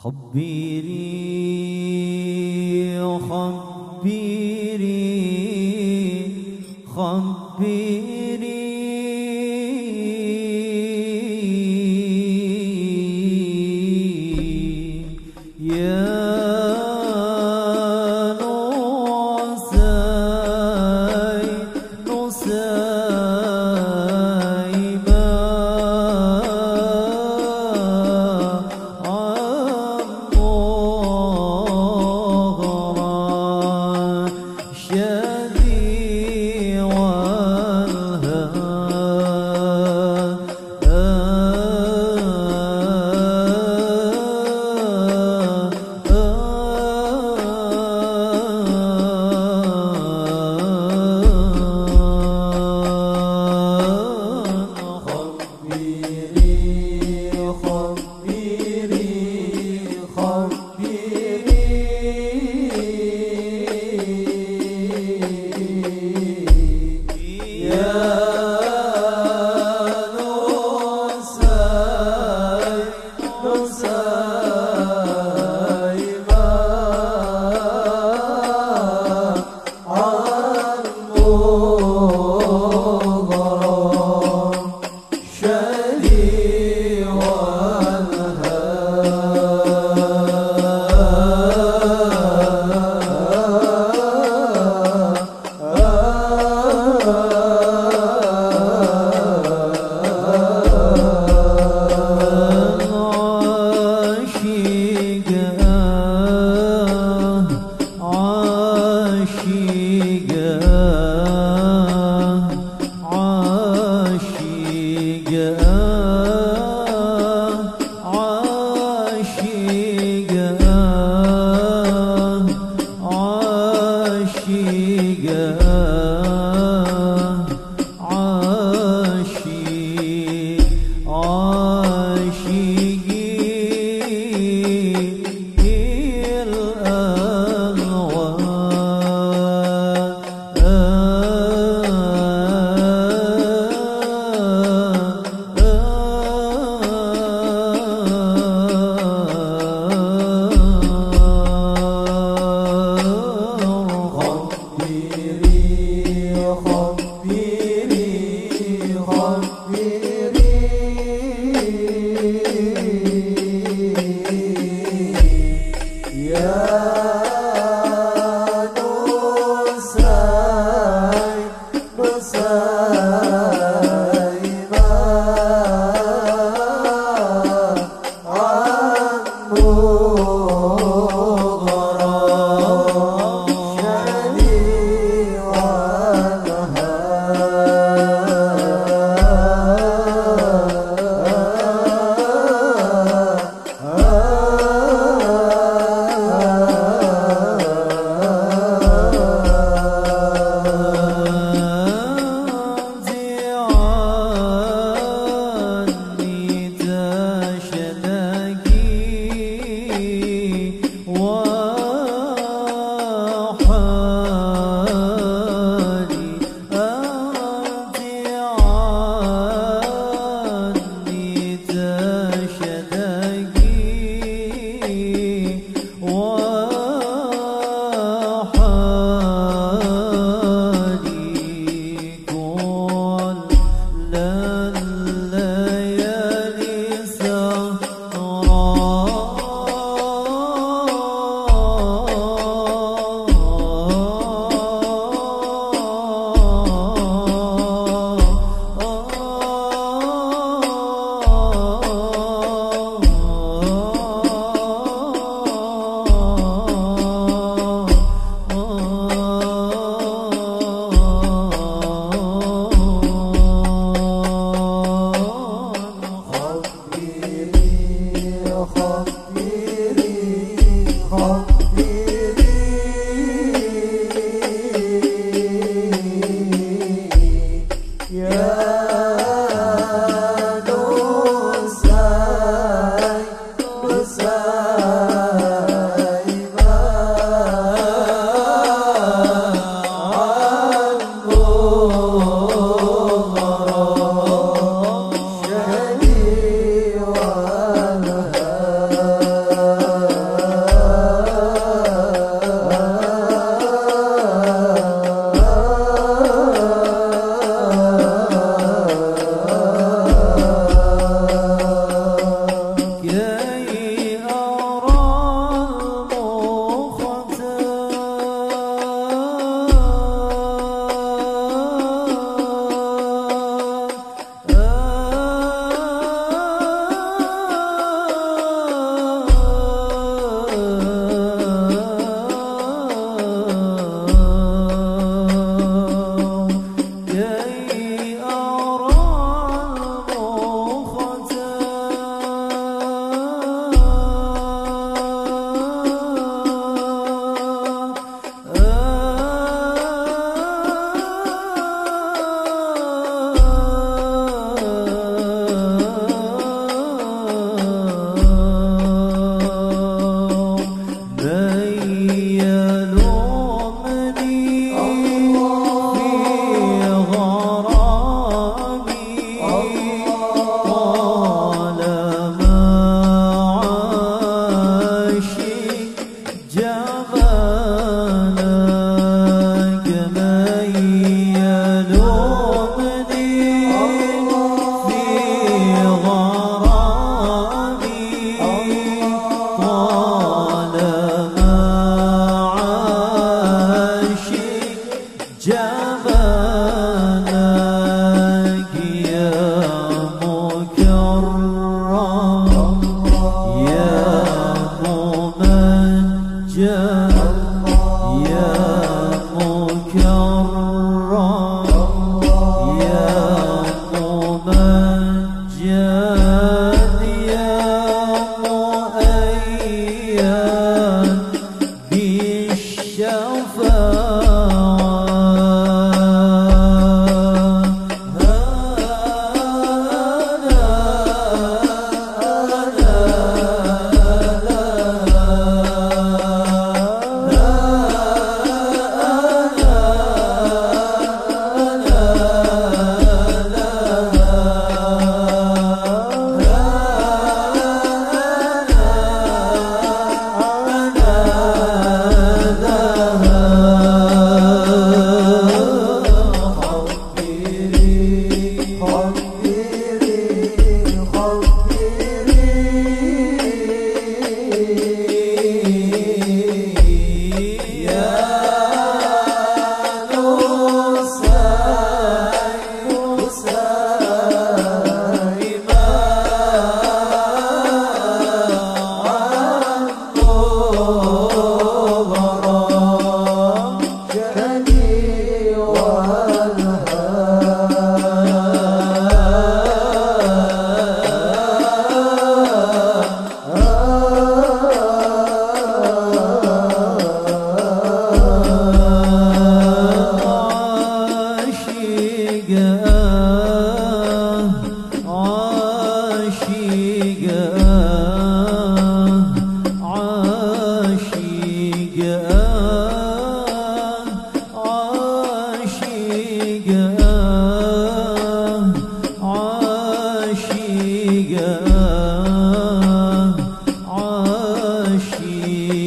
خبيري خبيري خبيري yeah day. الْمُبِينُ